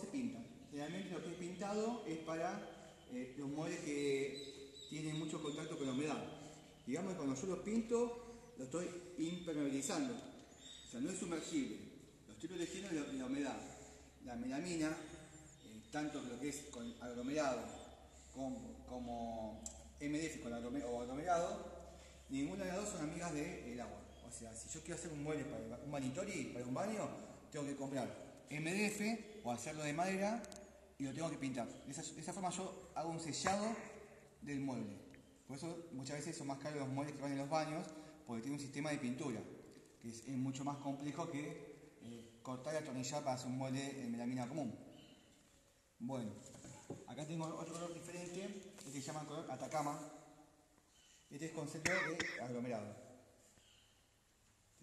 se pintan. Generalmente lo que es pintado es para eh, los muebles que tienen mucho contacto con la humedad. Digamos que cuando yo lo pinto, lo estoy impermeabilizando. O sea, no es sumergible. Lo estoy protegiendo de la, humedad. La melamina, eh, tanto lo que es con aglomerado como, MDF con o aglomerado, ninguna de las dos son amigas del agua. O sea, si yo quiero hacer un mueble para un vanitori, para un baño, tengo que comprar MDF o hacerlo de madera y lo tengo que pintar. De esa, forma yo hago un sellado del mueble. Por eso muchas veces son más caros los muebles que van en los baños, porque tiene un sistema de pintura, que es, mucho más complejo que eh, cortar y atornillar para hacer un mueble en melamina común. Bueno, acá tengo otro color diferente, este se llama color Atacama. Este es concepto de aglomerado.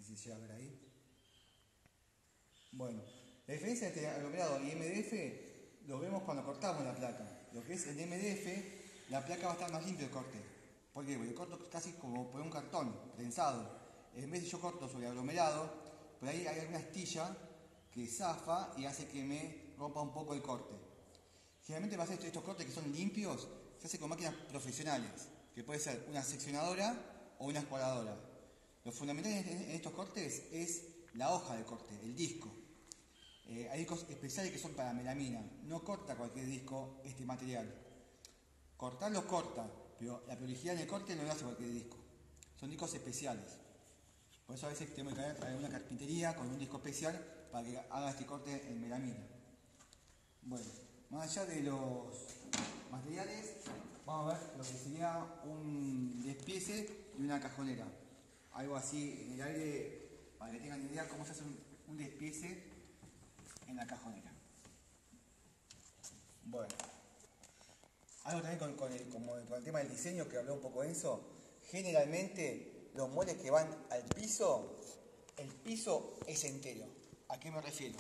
Si se a ver ahí. Bueno, la diferencia entre aglomerado y MDF lo vemos cuando cortamos la placa. Lo que es el MDF, la placa va a estar más limpia el corte. ¿Por qué? Porque corto casi como por un cartón prensado. En vez de yo corto sobre aglomerado, por ahí hay alguna astilla que zafa y hace que me rompa un poco el corte. Generalmente para hacer estos cortes que son limpios, se hace con máquinas profesionales, que puede ser una seccionadora o una escuadradora. Lo fundamental en estos cortes es la hoja de corte, el disco. Eh, hay discos especiales que son para melamina. No corta cualquier disco este material. Cortarlo corta, pero la prolijidad en corte no lo hace cualquier disco. Son discos especiales. Por eso a veces tenemos que a una carpintería con un disco especial para que haga este corte en melamina. Bueno, más allá de los materiales, vamos a ver lo que sería un despiece y una cajonera. Algo así en el aire para que tengan idea cómo se hace un, despiece en la cajonera. Bueno, algo también con, el, tema del diseño que habló un poco Enzo, generalmente los muebles que van al piso, el piso es entero. ¿A qué me refiero?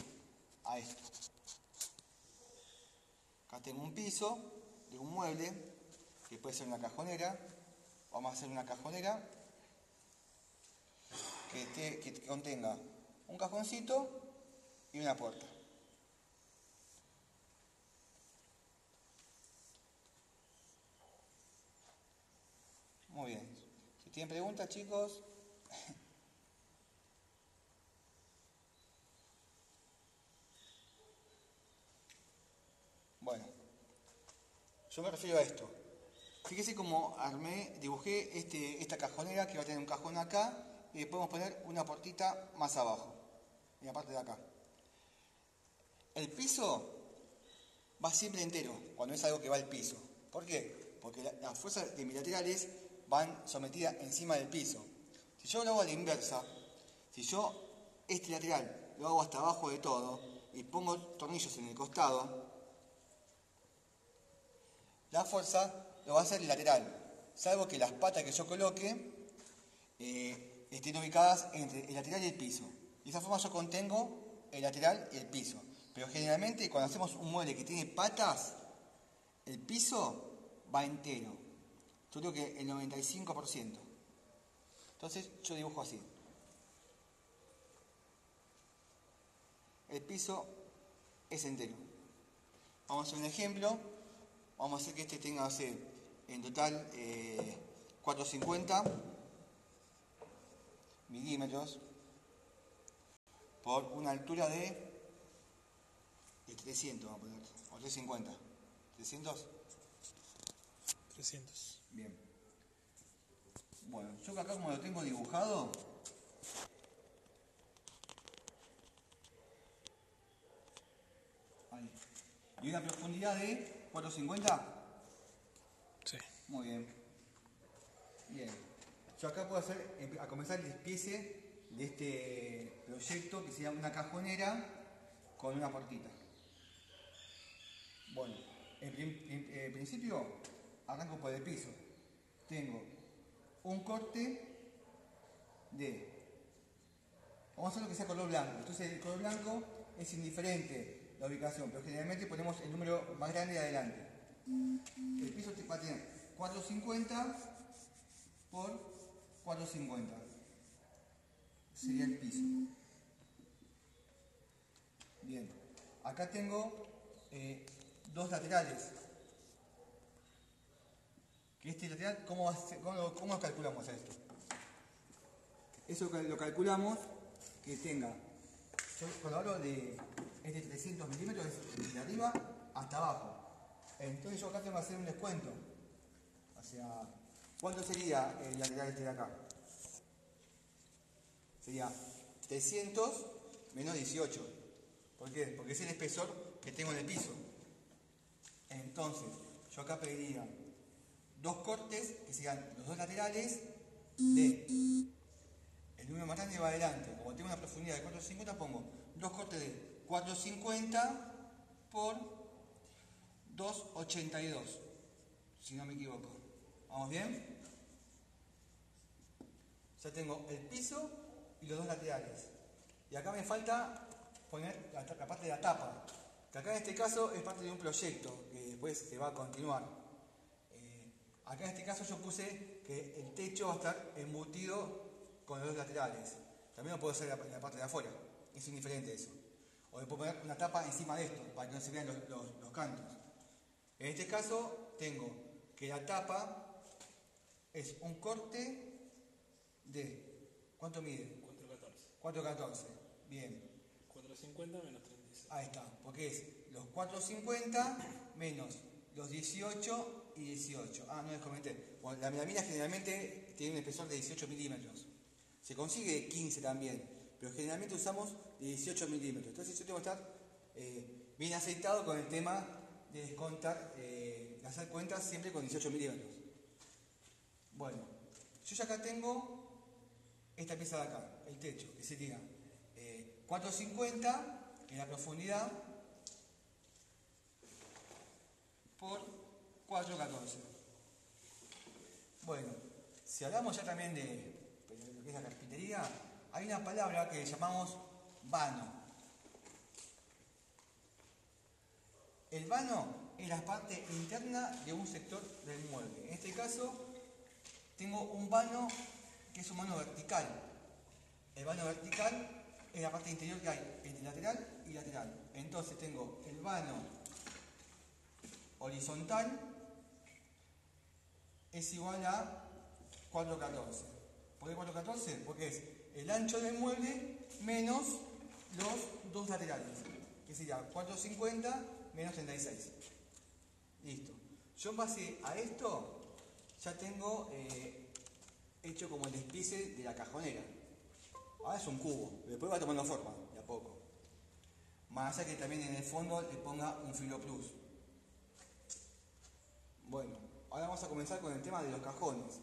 A esto. Acá tengo un piso de un mueble, que puede ser una cajonera. Vamos a hacer una cajonera que, contenga un cajoncito y una puerta. Muy bien. Si tienen preguntas, chicos. Bueno, yo me refiero a esto. Fíjese cómo armé, dibujé este, esta cajonera que va a tener un cajón acá y podemos poner una puertita más abajo, en la parte de acá. El piso va siempre entero cuando es algo que va al piso. ¿Por qué? Porque las fuerzas de laterales van sometidas encima del piso. Si yo lo hago a la inversa, si yo este lateral lo hago hasta abajo de todo y pongo tornillos en el costado, la fuerza lo va a hacer lateral, salvo que las patas que yo coloque eh, estén ubicadas entre el lateral y el piso. De esa forma yo contengo el lateral y el piso. Pero generalmente cuando hacemos un mueble que tiene patas, el piso va entero. Yo creo que el 95%. Entonces yo dibujo así. El piso es entero. Vamos a hacer un ejemplo. Vamos a hacer que este tenga, en total eh, 450 milímetros por una altura de, 300, vamos a poner, o 350. ¿300? 300. Bien. Bueno, yo acá como lo tengo dibujado, ahí. ¿Y una profundidad de 450? Sí. Muy bien. Bien. Yo acá puedo hacer, a comenzar el despiece de este proyecto que sería una cajonera con una puertita. Bueno, en, principio arranco por el piso. Tengo un corte de... Vamos a hacer lo que sea color blanco. Entonces el color blanco es indiferente la ubicación, pero generalmente ponemos el número más grande de adelante. El piso va a tener 450 por 4.50 sería el piso. Bien, acá tengo eh, dos laterales. Este lateral, ¿cómo, cómo calculamos esto? Eso lo calculamos que tenga, yo cuando hablo de, es de 300 milímetros, es de arriba hasta abajo. Entonces yo acá tengo que hacer un descuento. O sea, ¿cuánto sería el lateral este de acá? Sería 300 menos 18. ¿Por qué? Porque es el espesor que tengo en el piso. Entonces, yo acá pediría dos cortes, que serían los dos laterales, de el número más grande va adelante. Como tengo una profundidad de 450, pongo dos cortes de 450 por 282, si no me equivoco. ¿Vamos bien? Ya tengo el piso y los dos laterales. Y acá me falta poner la parte de la tapa, que acá en este caso es parte de un proyecto que después se va a continuar. Acá en este caso yo puse que el techo va a estar embutido con los laterales. También lo puedo hacer en la, en la parte de afuera, es indiferente eso. O le puedo poner una tapa encima de esto, para que no se vean los, los- los cantos. En este caso tengo que la tapa es un corte de... ¿Cuánto mide? 414. 4.14. Bien. 450 menos 36. Ahí está, porque es los 450 menos los 18 y 18. Ah, no les comenté. Bueno, la melamina generalmente tiene un espesor de 18 milímetros. Se consigue de 15 también, pero generalmente usamos de 18 milímetros. Entonces yo tengo que estar eh, bien aceitado con el tema de descontar, eh, hacer cuentas siempre con 18 milímetros. Bueno, yo ya acá tengo esta pieza de acá, el techo, que sería eh, 450 en la profundidad por 414. Bueno, si hablamos ya también de, lo que es la carpintería, hay una palabra que llamamos vano. El vano es la parte interna de un sector del mueble. En este caso, tengo un vano que es un vano vertical. El vano vertical es la parte interior que hay entre lateral y lateral. Entonces tengo el vano horizontal es igual a 414. ¿Por qué 414? Porque es el ancho del mueble menos los dos laterales, que sería 450 menos 36. Listo. Yo en base a esto ya tengo eh, hecho como el despiece de la cajonera. Ahora es un cubo, después va tomando forma, de a poco. Más allá que también en el fondo le ponga un filo plus. Bueno, ahora vamos a comenzar con el tema de los cajones.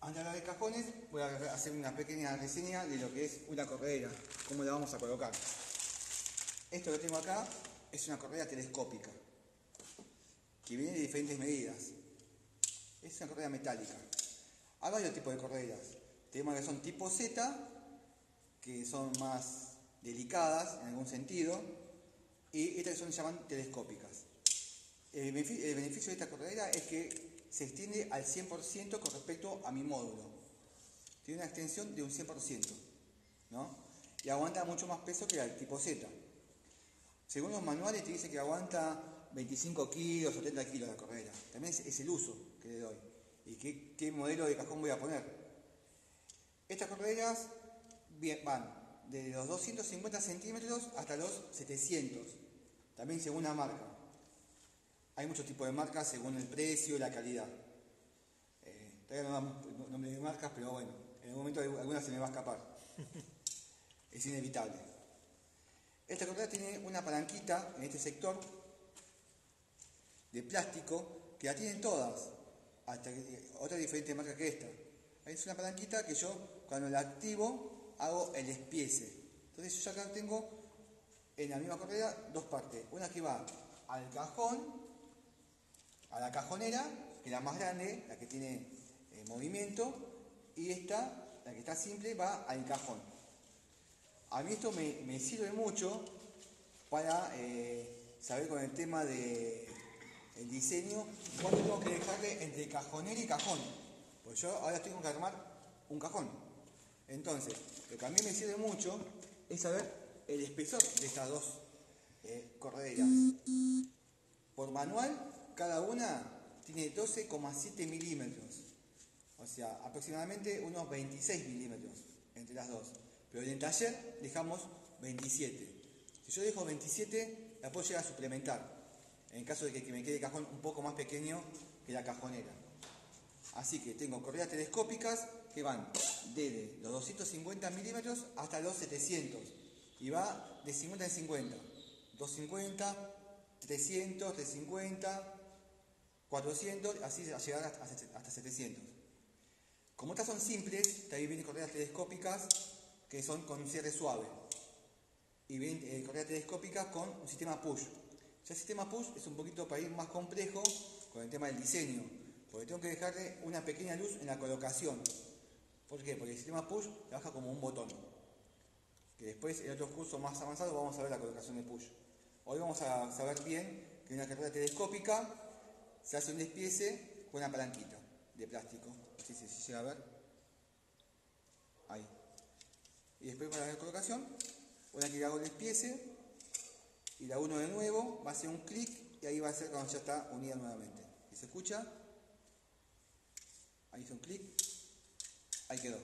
Antes de hablar de cajones, voy a hacer una pequeña reseña de lo que es una corredera, cómo la vamos a colocar. Esto que tengo acá es una corredera telescópica, que viene de diferentes medidas. Es una corredera metálica. Hay varios tipos de correderas. Tenemos que son tipo Z, que son más delicadas en algún sentido, y estas que son llaman telescópicas. El beneficio, de esta corredera es que se extiende al 100% con respecto a mi módulo. Tiene una extensión de un 100%, ¿no? Y aguanta mucho más peso que el tipo Z. Según los manuales te dice que aguanta 25 kilos o 30 kilos la corredera. También es, el uso que le doy. ¿Y qué, modelo de cajón voy a poner? Estas correderas van de los 250 centímetros hasta los 700. También según la marca. Hay muchos tipos de marcas según el precio y la calidad. Eh, todavía no damos nombre de marcas, pero bueno, en algún momento alguna se me va a escapar. es inevitable. Esta correa tiene una palanquita en este sector de plástico que la tienen todas, hasta que, otra diferente marca que esta. Es una palanquita que yo cuando la activo hago el despiece. Entonces yo ya acá tengo en la misma correa dos partes. Una que va al cajón, a la cajonera, que es la más grande, la que tiene eh, movimiento, y esta, la que está simple, va al cajón. A mí esto me, sirve mucho para eh, saber con el tema de el diseño cuánto tengo que dejarle entre cajonera y cajón. Pues yo ahora tengo que armar un cajón. Entonces, lo que a mí me sirve mucho es saber el espesor de estas dos eh, correderas. Por manual, cada una tiene 12,7 milímetros. O sea, aproximadamente unos 26 milímetros entre las dos. Pero en el taller dejamos 27. Si yo dejo 27, la puedo llegar a suplementar. En caso de que me quede el cajón un poco más pequeño que la cajonera. Así que tengo correas telescópicas que van desde los 250 milímetros hasta los 700. Y va de 50 en 50. 250, 300, 350, 400, así a llegar hasta 700. Como estas son simples, también vienen correas telescópicas que son con un cierre suave. Y vienen eh, correas telescópicas con un sistema push. Ya el sistema push es un poquito para ir más complejo con el tema del diseño, porque tengo que dejarle una pequeña luz en la colocación. ¿Por qué? Porque el sistema push trabaja como un botón. Que después en otros cursos más avanzados vamos a ver la colocación de push. Hoy vamos a saber bien que una carrera telescópica se hace un despiece con una palanquita de plástico. si llega a ver. Ahí. Y después con la colocación, una que hago el despiece y la uno de nuevo, va a hacer un clic y ahí va a ser cuando ya está unida nuevamente. ¿Y se escucha? Ahí hizo un clic, ahí quedó.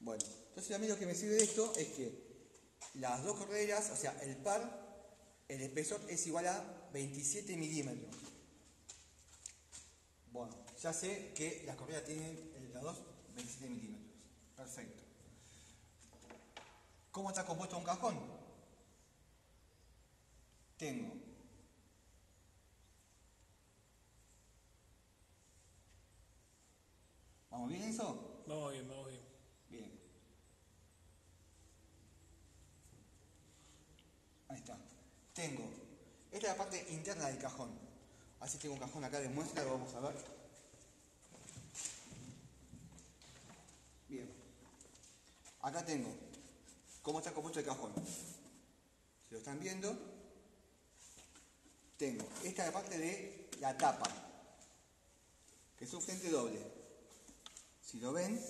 Bueno, entonces a mí lo que me sirve de esto es que las dos correas, o sea, el par, el espesor es igual a 27 milímetros. Bueno, ya sé que las correas tienen las dos 27 milímetros. Perfecto. ¿Cómo está compuesto un cajón? tengo ¿Vamos bien eso? Vamos bien, vamos bien. Bien. Ahí está. Tengo. Esta es la parte interna del cajón. Así tengo un cajón acá de muestra, lo vamos a ver. Bien. Acá tengo cómo está compuesto el cajón. Si lo están viendo, tengo esta parte de la tapa, que es un frente doble. Si lo ven,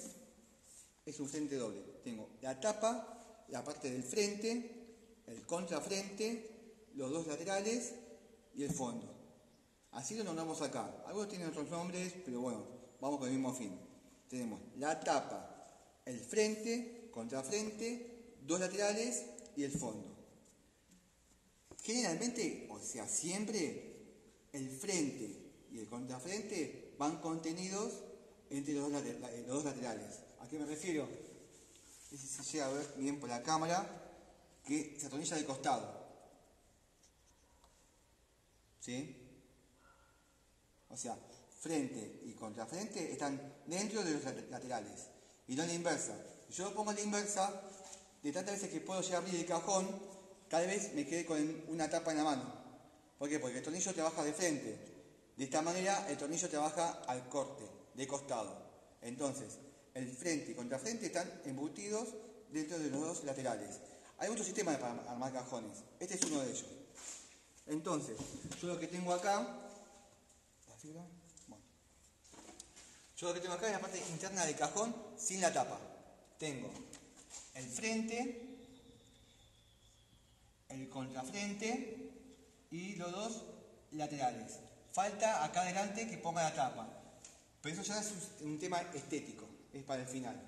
es un frente doble. Tengo la tapa, la parte del frente, el contrafrente, los dos laterales y el fondo. Así lo nombramos acá. Algunos tienen otros nombres, pero bueno, vamos con el mismo fin. Tenemos la tapa, el frente, contrafrente, dos laterales y el fondo. Generalmente, o sea, siempre el frente y el contrafrente van contenidos entre los dos, laterales. ¿A qué me refiero? si se llega a ver bien por la cámara, que se atornilla de costado. ¿Sí? O sea, frente y contrafrente están dentro de los laterales y no la inversa. Si yo pongo la inversa, de tantas veces que puedo llegar a abrir el cajón, Tal vez me quede con una tapa en la mano. ¿Por qué? Porque el tornillo trabaja de frente. De esta manera el tornillo trabaja al corte, de costado. Entonces, el frente y contrafrente están embutidos dentro de los dos laterales. Hay muchos sistemas para armar cajones. Este es uno de ellos. Entonces, yo lo que tengo acá... Yo lo que tengo acá es la parte interna del cajón sin la tapa. Tengo el frente el contrafrente y los dos laterales. Falta acá adelante que ponga la tapa. Pero eso ya es un tema estético, es para el final.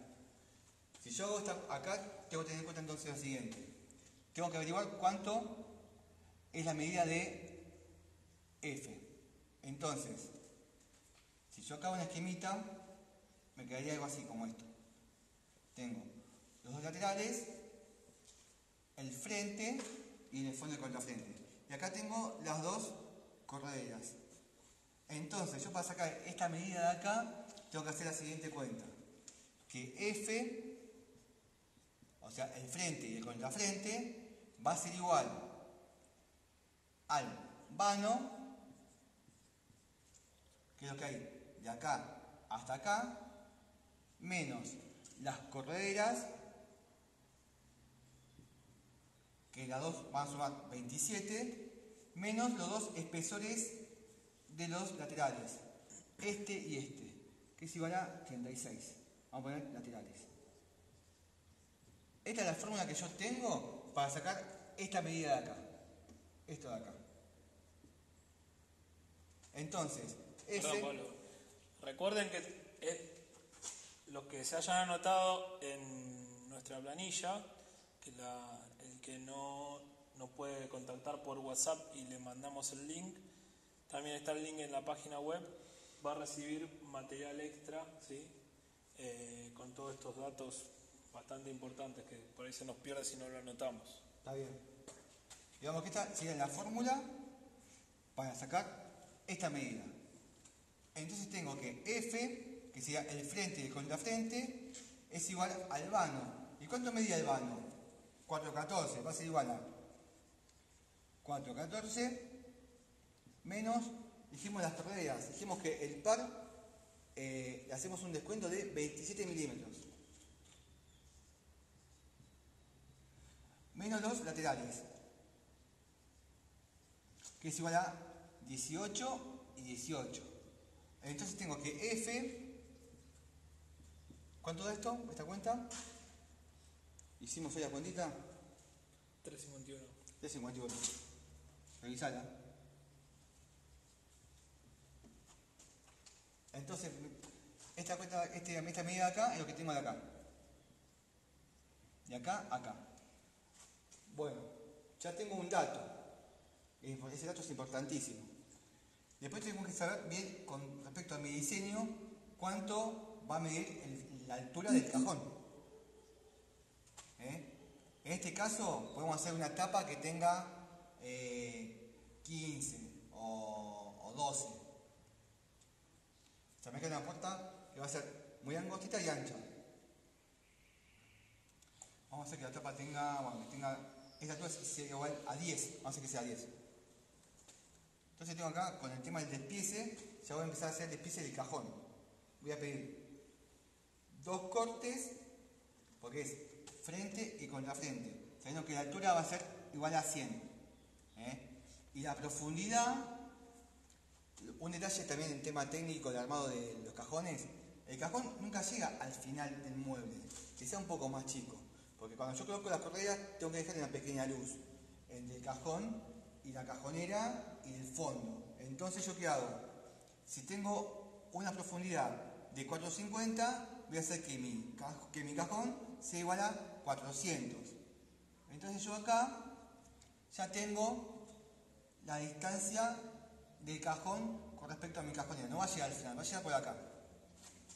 Si yo hago esta, acá, tengo que tener en cuenta entonces lo siguiente. Tengo que averiguar cuánto es la medida de F. Entonces, si yo acabo una esquemita, me quedaría algo así como esto. Tengo los dos laterales, el frente y el fondo el contrafrente. Y acá tengo las dos correderas. Entonces, yo para sacar esta medida de acá, tengo que hacer la siguiente cuenta. Que F, o sea, el frente y el contrafrente, va a ser igual al vano, que es lo que hay de acá hasta acá, menos las correderas que las dos van a sumar 27, menos los dos espesores de los laterales, este y este, que es igual a 36. Vamos a poner laterales. Esta es la fórmula que yo tengo para sacar esta medida de acá. esto de acá. Entonces, Perdón, F, Pablo. Recuerden que eh, los que se hayan anotado en nuestra planilla, que la- el que no nos puede contactar por WhatsApp y le mandamos el link, también está el link en la página web, va a recibir material extra, ¿sí? Eh, con todos estos datos bastante importantes que por ahí se nos pierde si no lo anotamos. está bien. Digamos que esta sería la fórmula para sacar esta medida. Entonces tengo que F, que sería el frente y el contrafrente, es igual al vano. ¿Y cuánto medía el vano? 414, va a ser igual a 414 menos, dijimos las torreas, dijimos que el par eh, le hacemos un descuento de 27 milímetros. Menos los laterales, que es igual a 18 y 18. Entonces tengo que F, ¿cuánto da esto? ¿Esta cuenta? Hicimos hoy la cuentita, 351. 351. Revisala. Entonces, esta, cuenta, este, esta medida de acá es lo que tengo de acá. De acá a acá. Bueno, ya tengo un dato. Ese dato es importantísimo. Después tengo que saber bien con respecto a mi diseño cuánto va a medir la altura del cajón. ¿Eh? En este caso podemos hacer una tapa que tenga eh, 15 o, o 12. Se me queda una puerta que va a ser muy angostita y ancha. Vamos a hacer que la tapa tenga, bueno, que tenga, esta altura sea igual a 10, vamos a hacer que sea 10. Entonces tengo acá, con el tema del despiece, ya voy a empezar a hacer el despiece del cajón. Voy a pedir dos cortes, porque es frente y contrafrente, sabiendo que la altura va a ser igual a 100. ¿eh? Y la profundidad, un detalle también en tema técnico de armado de los cajones, el cajón nunca llega al final del mueble, que sea un poco más chico, porque cuando yo coloco las correas tengo que dejar una pequeña luz el cajón y la cajonera y el fondo. Entonces yo qué hago? Si tengo una profundidad de 450, voy a hacer que mi, que mi cajón sea igual a 400. Entonces yo acá ya tengo la distancia del cajón con respecto a mi cajonera. No va a llegar al final, va a llegar por acá.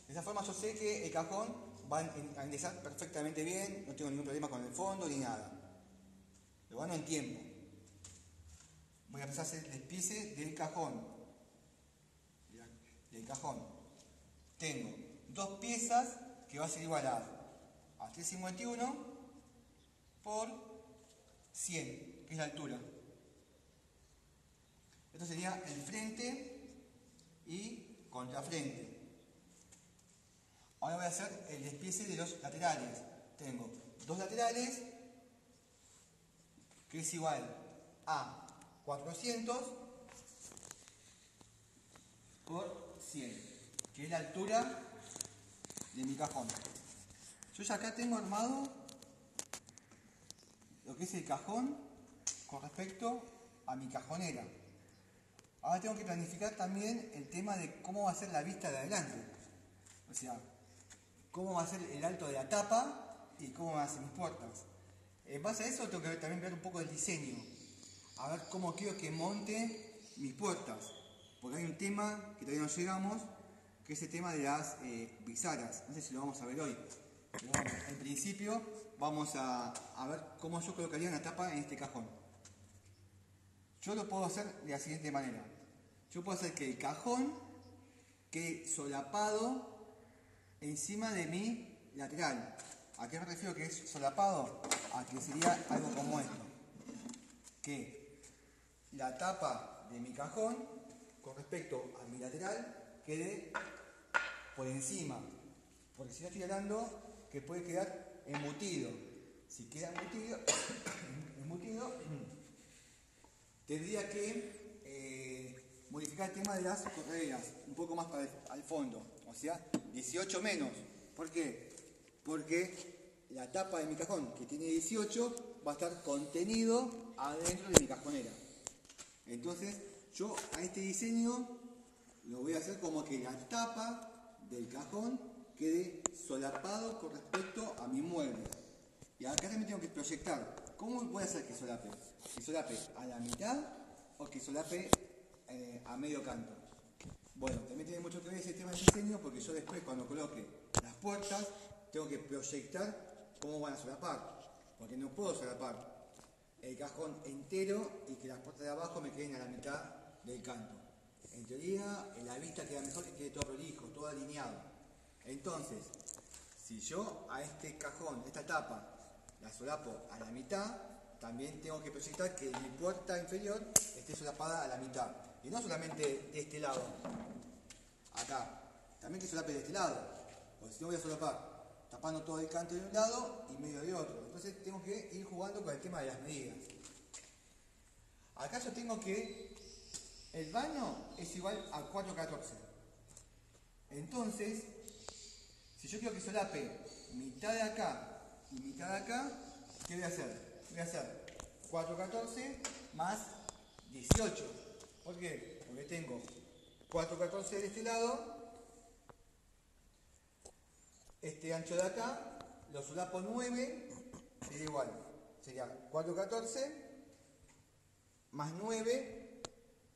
De esa forma yo sé que el cajón va a ingresar perfectamente bien, no tengo ningún problema con el fondo ni nada. Lo gano en tiempo. Voy a empezar a hacer el despiece del cajón. Del cajón. Tengo dos piezas que va a ser igual a, a 351 por 100, que es la altura. Esto sería el frente y contrafrente. Ahora voy a hacer el despiece de los laterales. Tengo dos laterales, que es igual a 400 por 100, que es la altura de mi cajón. Yo ya acá tengo armado lo que es el cajón con respecto a mi cajonera. Ahora tengo que planificar también el tema de cómo va a ser la vista de adelante. O sea, cómo va a ser el alto de la tapa y cómo van a ser mis puertas. En base a eso tengo que también ver un poco el diseño. A ver cómo quiero que monte mis puertas. Porque hay un tema que todavía no llegamos, que es el tema de las eh, bisaras. No sé si lo vamos a ver hoy. Pero bueno, en principio vamos a, a ver cómo yo colocaría una tapa en este cajón. Yo lo puedo hacer de la siguiente manera. Yo puedo hacer que el cajón quede solapado encima de mi lateral. ¿A qué me refiero que es solapado? A que sería algo como esto. Que la tapa de mi cajón con respecto a mi lateral quede por encima. Porque si no estoy hablando que puede quedar embutido. Si queda embutido, embutido tendría que eh, modificar el tema de las correas un poco más al fondo, o sea, 18 menos. ¿Por qué? Porque la tapa de mi cajón, que tiene 18, va a estar contenido adentro de mi cajonera. Entonces, yo a este diseño lo voy a hacer como que la tapa del cajón quede solapado con respecto a mi mueble. Y acá también tengo que proyectar. ¿Cómo voy a hacer que solape? ¿Que solape a la mitad o que solape eh, a medio canto? Bueno, también tiene mucho que ver ese tema de diseño porque yo después cuando coloque las puertas tengo que proyectar cómo van a solapar. Porque no puedo solapar el cajón entero y que las puertas de abajo me queden a la mitad del canto. En teoría, en la vista queda mejor que quede todo prolijo, todo alineado. Entonces, si yo a este cajón, esta tapa, la solapo a la mitad, también tengo que proyectar que mi puerta inferior esté solapada a la mitad. Y no solamente de este lado, acá, también que solape de este lado, porque si no voy a solapar tapando todo el canto de un lado y medio de otro. Entonces tengo que ir jugando con el tema de las medidas. Acá yo tengo que el baño es igual a 414. Entonces, si yo quiero que solape mitad de acá y mitad de acá, ¿qué voy a hacer? Voy a hacer 414 más 18. ¿Por qué? Porque tengo 414 de este lado este ancho de acá, lo solapo 9, sería igual, sería 414 más 9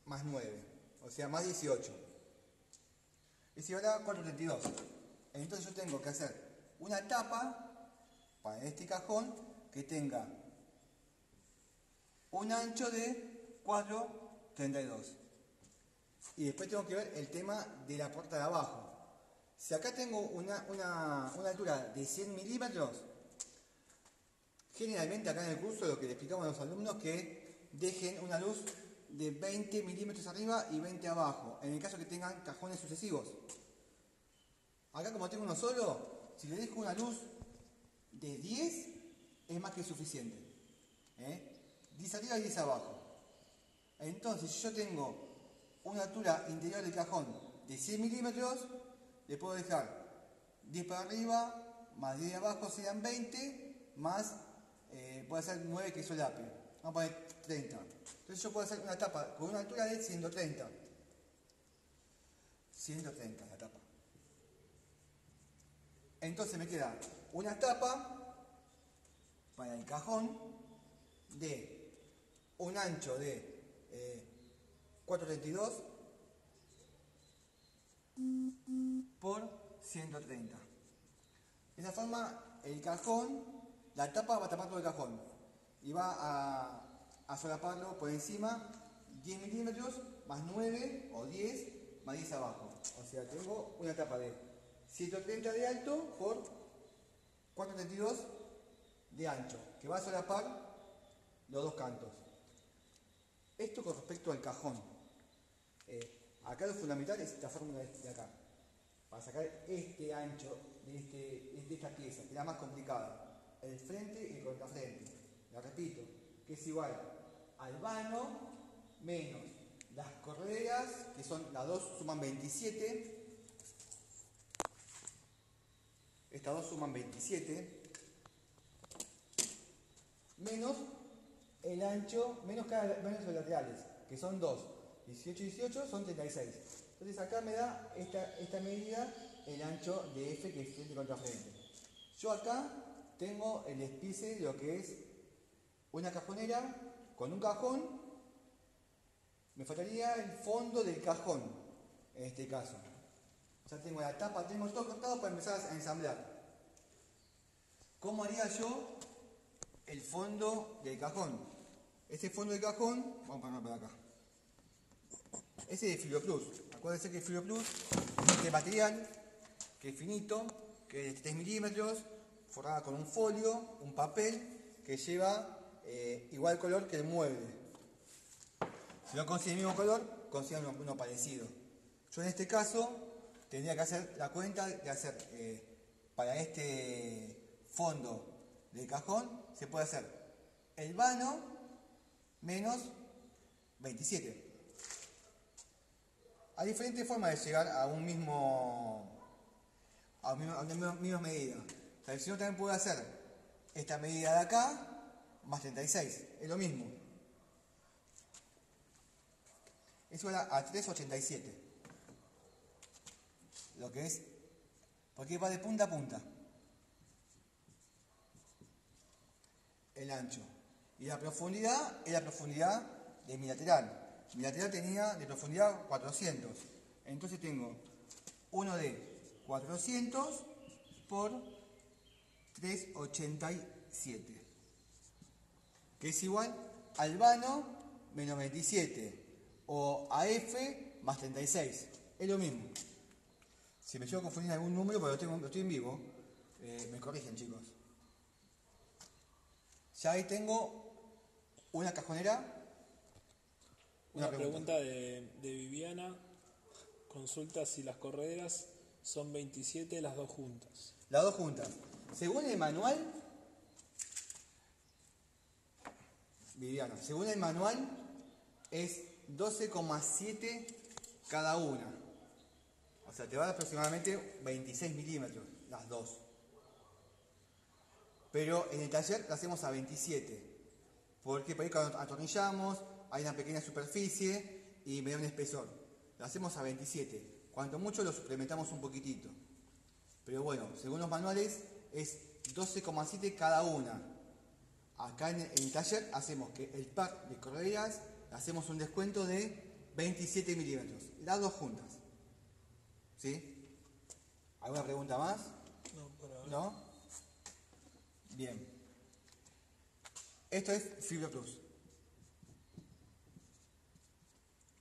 más 9, o sea, más 18. Es igual a 432. Entonces yo tengo que hacer una tapa para este cajón que tenga un ancho de 432. Y después tengo que ver el tema de la puerta de abajo. Si acá tengo una, altura de 100 milímetros, generalmente acá en el curso lo que le explicamos a los alumnos que dejen una luz de 20 milímetros arriba y 20 abajo, en el caso que tengan cajones sucesivos. Acá como tengo uno solo, si le dejo una luz de 10 es más que suficiente. 10 ¿eh? arriba y 10 abajo. Entonces, si yo tengo una altura interior del cajón de 100 milímetros, le puedo dejar 10 para arriba, más 10 abajo serían 20, más eh, puede ser 9 que solape. Vamos a poner 30. Entonces yo puedo hacer una tapa con una altura de 130. 130 la tapa. Entonces me queda una tapa para el cajón de un ancho de 432 por 130. De esa forma, el cajón, la tapa va a tapar todo el cajón y va a, solaparlo por encima 10 milímetros más 9 o 10 más 10 abajo. O sea, tengo una tapa de 130 de alto por 432 de ancho, que va a solapar los dos cantos. Esto con respecto al cajón. Eh, Acá lo fundamental es esta fórmula de acá. Para sacar este ancho de, este, esta pieza, que es la más complicada. El frente y el contrafrente. La repito, que es igual al vano menos las correas, que son las dos suman 27. Estas dos suman 27. Menos el ancho, menos, cada, menos los laterales, que son 2. 18 y 18 son 36. Entonces acá me da esta, medida el ancho de F que es frente contra frente. Yo acá tengo el espice de lo que es una cajonera con un cajón. Me faltaría el fondo del cajón, en este caso. Ya tengo la tapa, tengo todo cortado para empezar a ensamblar. ¿Cómo haría yo el fondo del cajón? Este fondo del cajón, vamos a ponerlo para acá. Ese es de Filoplus. Acuérdense que Filoplus es este material que es finito, que es de 3 milímetros, forrada con un folio, un papel que lleva eh, igual color que el mueble. Si no consiguen el mismo color, consigan uno, parecido. Yo en este caso tendría que hacer la cuenta de hacer eh, para este fondo del cajón, se puede hacer el vano menos 27. Hay diferentes formas de llegar a un mismo, a, una misma medida. O si uno también puede hacer esta medida de acá más 36, es lo mismo. es igual a 3,87. Lo que es, porque va de punta a punta. El ancho. Y la profundidad es la profundidad de mi lateral. Mi lateral tenía de profundidad 400. Entonces tengo uno de 400 por 387. Que es igual al vano menos 27 o a F más 36. Es lo mismo. Si me llevo a confundir algún número, porque lo, tengo, estoy en vivo, eh, me corrigen chicos. Ya ahí tengo una cajonera. Una, pregunta, de, de Viviana. Consulta si las correderas son 27 las dos juntas. Las dos juntas. Según el manual, Viviana, según el manual es 12,7 cada una. O sea, te va a dar aproximadamente 26 milímetros las dos. Pero en el taller lo hacemos a 27. Porque por ahí cuando atornillamos hay una pequeña superficie y me da un espesor. Lo hacemos a 27. Cuanto mucho lo suplementamos un poquitito. Pero bueno, según los manuales es 12,7 cada una. Acá en el taller hacemos que el pack de correas hacemos un descuento de 27 milímetros, las dos juntas. ¿Sí? ¿Alguna pregunta más? No, por ahora. ¿No? Bien. Esto es Fibra Plus.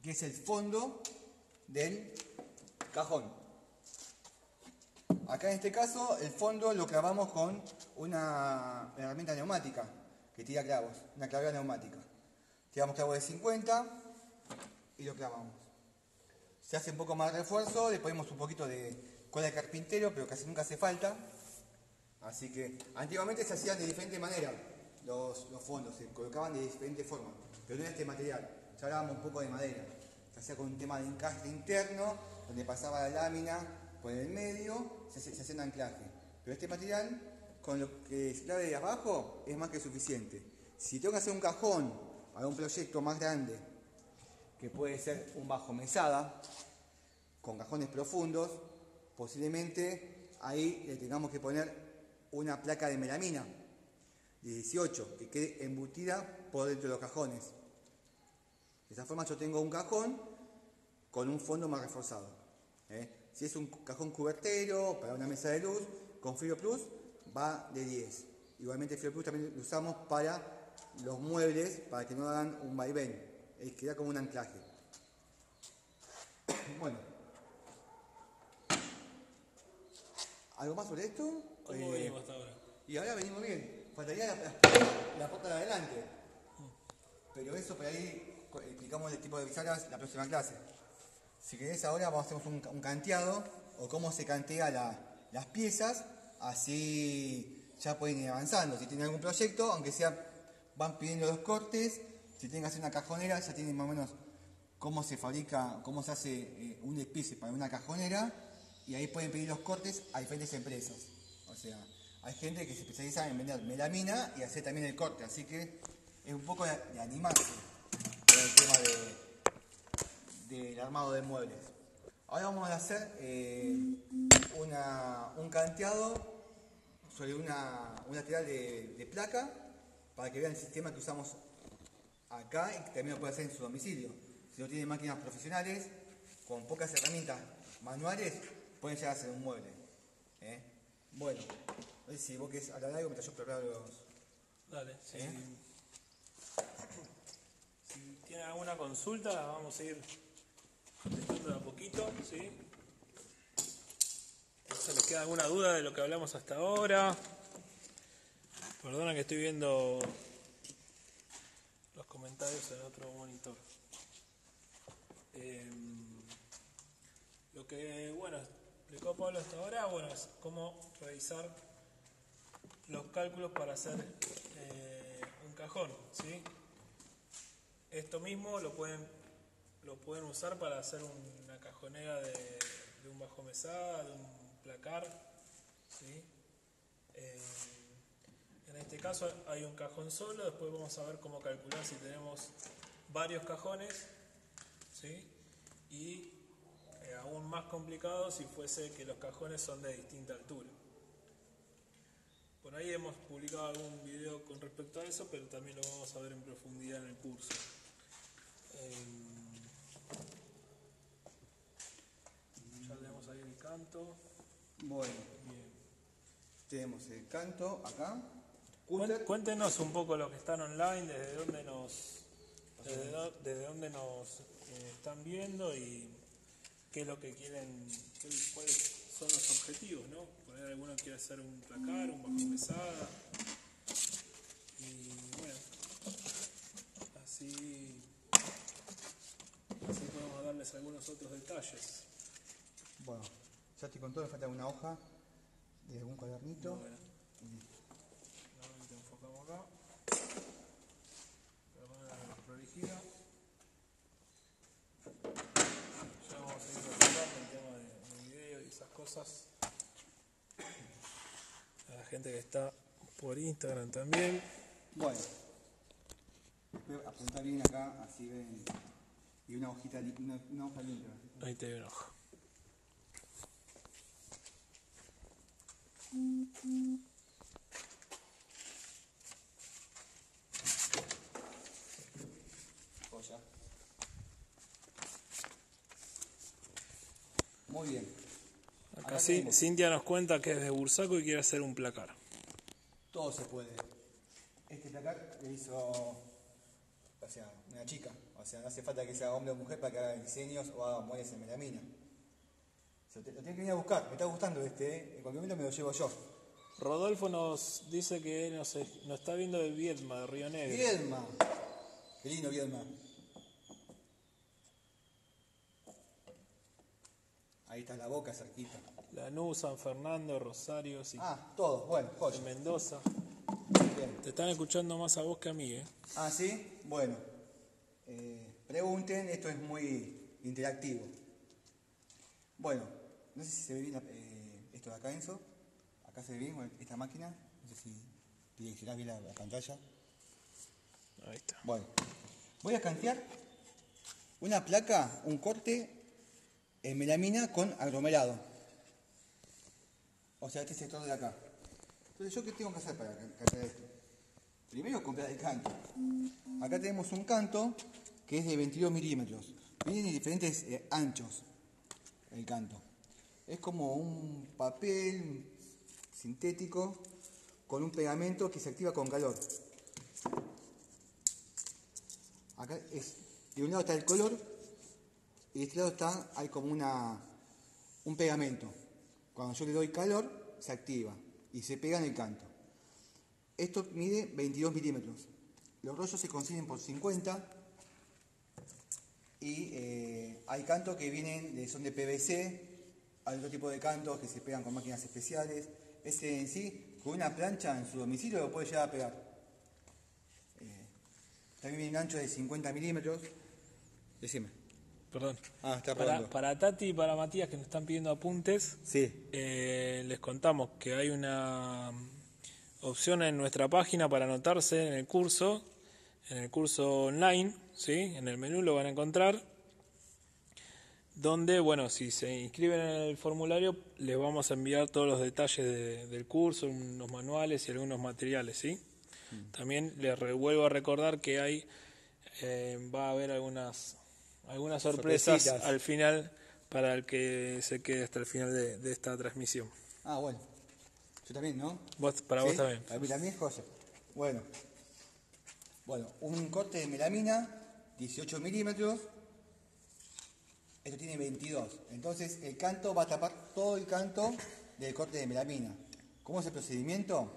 Que es el fondo del cajón. Acá en este caso el fondo lo clavamos con una herramienta neumática que tira clavos, una clavera neumática. Tiramos clavos de 50 y lo clavamos. Se hace un poco más de refuerzo, le ponemos un poquito de cola de carpintero, pero casi nunca hace falta. Así que antiguamente se hacían de diferente manera los, fondos, se colocaban de diferente forma, pero no en este material. Ya hablábamos un poco de madera. Se hacía con un tema de encaje interno, donde pasaba la lámina por el medio, se, hacía un anclaje. Pero este material, con lo que se clave de abajo, es más que suficiente. Si tengo que hacer un cajón para un proyecto más grande, que puede ser un bajo mesada, con cajones profundos, posiblemente ahí le tengamos que poner una placa de melamina de 18 que quede embutida por dentro de los cajones. De esta forma yo tengo un cajón con un fondo más reforzado. ¿eh? Si es un cajón cubertero para una mesa de luz, con Frio Plus va de 10. Igualmente Frio Plus también lo usamos para los muebles, para que no hagan un vaivén. Es queda como un anclaje. Bueno. ¿Algo más sobre esto? ¿Cómo Eh, venimos hasta ahora? y ahora venimos bien. Faltaría la, la, la puerta de adelante. Pero eso por ahí explicamos el tipo de bisagras la próxima clase. Si querés ahora vamos a hacer un, canteado o cómo se cantea la- las piezas, así ya pueden ir avanzando. Si tienen algún proyecto, aunque sea van pidiendo los cortes, si tienen que hacer una cajonera, ya tienen más o menos cómo se fabrica, cómo se hace eh, un despiece para una cajonera y ahí pueden pedir los cortes a diferentes empresas. O sea, hay gente que se especializa en vender melamina y hacer también el corte, así que es un poco de animarse con el tema de, del armado de muebles. Ahora vamos a hacer eh, una- un canteado sobre una, un lateral de, de placa para que vean el sistema que usamos acá y que también lo puede hacer en su domicilio. Si no tiene máquinas profesionales, con pocas herramientas manuales, pueden llegar a hacer un mueble. ¿eh? Bueno, no sé si vos querés hablar algo mientras yo preparo los... Dale, sí. ¿Eh? Tienen alguna consulta, vamos a ir contestando de a poquito, ¿sí? ¿Se les queda alguna duda de lo que hablamos hasta ahora? Perdona que estoy viendo los comentarios en otro monitor. Eh, lo que, bueno, explicó Pablo hasta ahora, bueno, es cómo revisar los cálculos para hacer eh, un cajón, ¿sí? Esto mismo lo pueden, lo pueden usar para hacer una cajonera de, un bajo mesada, de un placar, ¿sí? Eh, en este caso hay un cajón solo, después vamos a ver cómo calcular si tenemos varios cajones, ¿sí? ¿sí? Y eh, aún más complicado si fuese que los cajones son de distinta altura. Por ahí hemos publicado algún video con respecto a eso, pero también lo vamos a ver en profundidad en el curso. Em, ya tenemos ahí el canto. Bueno, Bien. tenemos el canto acá. Cuéntenos un poco los que están online, desde dónde nos, desde, do- desde dónde nos eh, están viendo y qué es lo que quieren, qué- cuáles son los objetivos, ¿no? Por ahí alguno quiere hacer un placar, un bajo mesada. Y bueno, así, así podemos darles algunos otros detalles. Bueno, ya estoy con todo, me falta una hoja de algún cuadernito. Bueno. Nuevamente enfocamos acá. La prolijidad. Ya vamos a ir resolviendo el tema de, de video y esas cosas. A la gente que está por Instagram también. Bueno, voy a apuntar bien acá, así ven. Y una hojita, una, una hoja limpia. Ahí te veo una hoja. Joya. Muy bien. Acá tenemos. Cintia nos cuenta que es de Bursaco y quiere hacer un placar. Todo se puede. Este placar lo hizo, o sea, una chica. O sea, no hace falta que sea hombre o mujer para que haga diseños o haga muebles en melamina. Lo te- lo tienen que venir a buscar. Me está gustando este, ¿eh? En cualquier momento me lo llevo yo. Rodolfo nos dice que nos, nos está viendo de Viedma, de Río Negro. Viedma. Qué lindo Viedma. Ahí está la boca cerquita. Lanús, San Fernando, Rosario, sí. Ah, todo. Bueno, joya. Mendoza. Bien. Te están escuchando más a vos que a mí, ¿eh? Ah, sí. Bueno. Pregunten, esto es muy interactivo. Bueno, no sé si se ve bien la- eh, esto de acá, Enzo. Acá se ve bien esta máquina. No sé si direccionás bien la, la pantalla. Ahí está. Bueno, voy a cantear una placa, un corte en melamina con aglomerado. O sea, este sector de acá. Entonces, ¿yo qué tengo que hacer para can- cantear esto? Primero comprar el canto. Acá tenemos un canto que es de 22 milímetros. Vienen en diferentes eh, anchos el canto. Es como un papel sintético con un pegamento que se activa con calor. Acá es, de un lado está el color y de este lado está, hay como una, un pegamento. Cuando yo le doy calor, se activa y se pega en el canto. Esto mide 22 milímetros. Los rollos se consiguen por 50 y eh, hay cantos que vienen, de- son de PVC, hay otro tipo de cantos que se pegan con máquinas especiales. Este en sí, con una plancha en su domicilio lo puede llegar a pegar. Eh, también viene un ancho de 50 milímetros. Decime. Perdón. Ah, está Para, para Tati y para Matías que nos están pidiendo apuntes, Sí. eh, les contamos que hay una opción en nuestra página para anotarse en el curso, en el curso online, ¿sí? En el menú lo van a encontrar, donde, bueno, si se inscriben en el formulario, les vamos a enviar todos los detalles de- del curso, unos manuales y algunos materiales, ¿sí? También les vuelvo a recordar que hay, eh, va a haber algunas, algunas sorpresas Sorpresitas. al final para el que se quede hasta el final de, de esta transmisión. Ah, bueno. Yo también, ¿no? Vos, para vos también. Para mí también es joya. Bueno. Bueno, un corte de melamina, 18 milímetros. Esto tiene 22. Entonces el canto va a tapar todo el canto del corte de melamina. ¿Cómo es el procedimiento?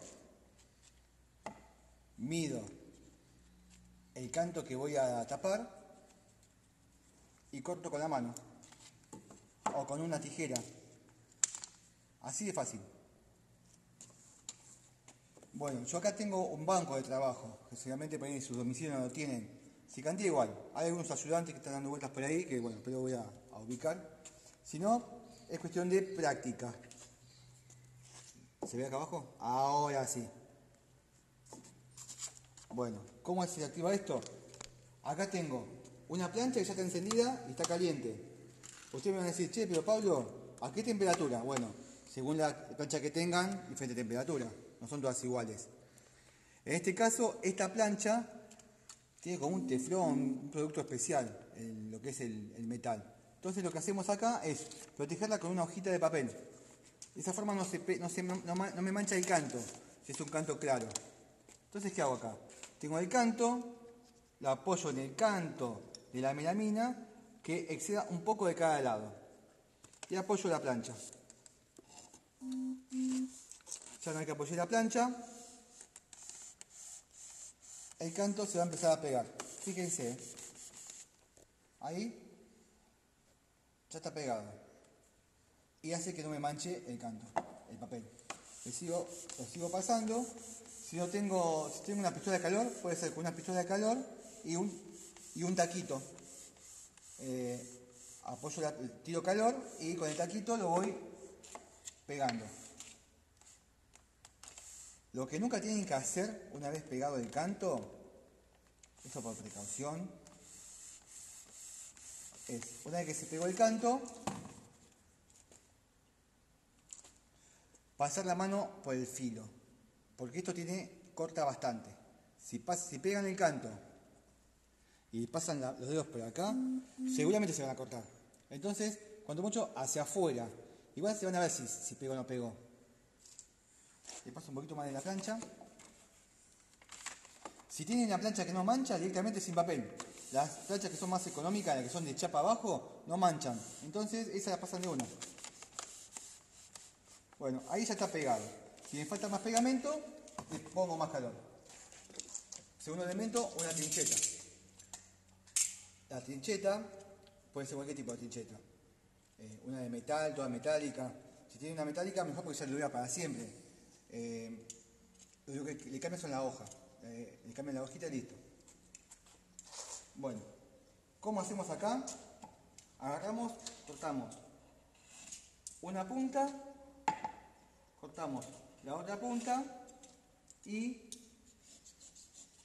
Mido el canto que voy a tapar y corto con la mano o con una tijera. Así de fácil. Bueno, yo acá tengo un banco de trabajo, que seguramente por ahí en su domicilio no lo tienen. Si cantía igual, hay algunos ayudantes que están dando vueltas por ahí, que bueno, pero voy a, a ubicar. Si no, es cuestión de práctica. ¿Se ve acá abajo? Ahora sí. Bueno, ¿cómo se activa esto? Acá tengo una plancha que ya está encendida y está caliente. Ustedes me van a decir, che, pero Pablo, ¿a qué temperatura? Bueno, según la plancha que tengan, diferente temperatura. No son todas iguales. En este caso, esta plancha tiene como un teflón, un producto especial, en lo que es el, el metal. Entonces lo que hacemos acá es protegerla con una hojita de papel. De esa forma no, se, no, no- no no me mancha el canto, si es un canto claro. Entonces, ¿qué hago acá? Tengo el canto, la apoyo en el canto de la melamina que exceda un poco de cada lado. Y apoyo la plancha. Ya una vez que apoyé la plancha, el canto se va a empezar a pegar. Fíjense, ahí ya está pegado. Y hace que no me manche el canto, el papel. Le sigo, lo sigo pasando. Si no tengo, si tengo una pistola de calor, puede ser con una pistola de calor y un, y un taquito. Eh, apoyo la, tiro calor y con el taquito lo voy pegando. Lo que nunca tienen que hacer una vez pegado el canto, eso por precaución, es una vez que se pegó el canto, pasar la mano por el filo, porque esto tiene corta bastante. Si, pas- si pegan el canto y pasan los dedos por acá, seguramente se van a cortar. Entonces, cuanto mucho hacia afuera, igual se van a ver si, si pegó o no pegó. Le paso un poquito más de la plancha. Si tienen la plancha que no mancha, directamente sin papel. Las planchas que son más económicas, las que son de chapa abajo, no manchan. Entonces, esas las pasan de una. Bueno, ahí ya está pegado. Si me falta más pegamento, le pongo más calor. Segundo elemento, una trincheta. La trincheta puede ser cualquier tipo de trincheta. Eh, una de metal, toda metálica. Si tiene una metálica, mejor porque ya le dura para siempre. Eh, lo le cambia son la hoja. Eh, le cambian la hojita y listo. Bueno, ¿cómo hacemos acá? Agarramos, cortamos una punta, cortamos la otra punta y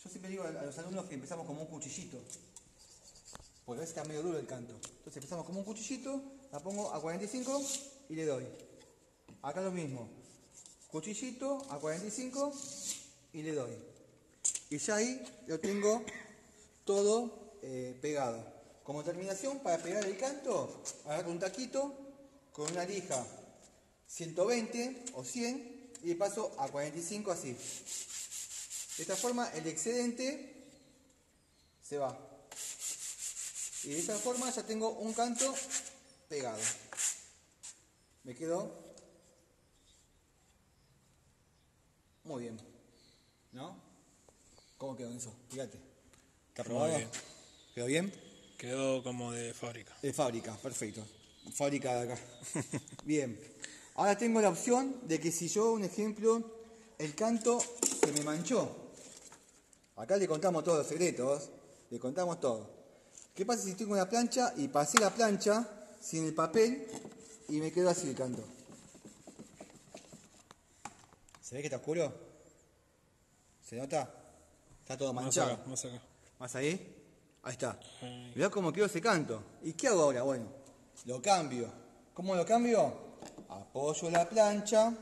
yo siempre digo a a los alumnos que empezamos como un cuchillito, porque a veces está medio duro el canto. Entonces empezamos como un cuchillito, la pongo a 45 y le doy. Acá lo mismo, cuchillito a 45 y le doy. Y ya ahí lo tengo todo eh, pegado. Como terminación, para pegar el canto, agarro un taquito con una lija 120 o 100 y paso a 45 así. De esta forma el excedente se va. Y de esta forma ya tengo un canto pegado. Me quedó muy bien. ¿No? ¿Cómo quedó eso? Fíjate. Bien. ¿Quedó bien? Quedó como de fábrica. De fábrica, perfecto. Fábrica de acá. Bien. Ahora tengo la opción de que si yo, un ejemplo, el canto se me manchó. Acá le contamos todos los secretos, le contamos todo. ¿Qué pasa si tengo una plancha y pasé la plancha sin el papel y me quedó así el canto? ¿Se ve que está oscuro? ¿Se nota? Está todo Más manchado. acá, más acá. ¿Más ahí? Ahí está. Mirá cómo quedó ese canto. ¿Y qué hago ahora? Bueno, lo cambio. ¿Cómo lo cambio? Apoyo la plancha.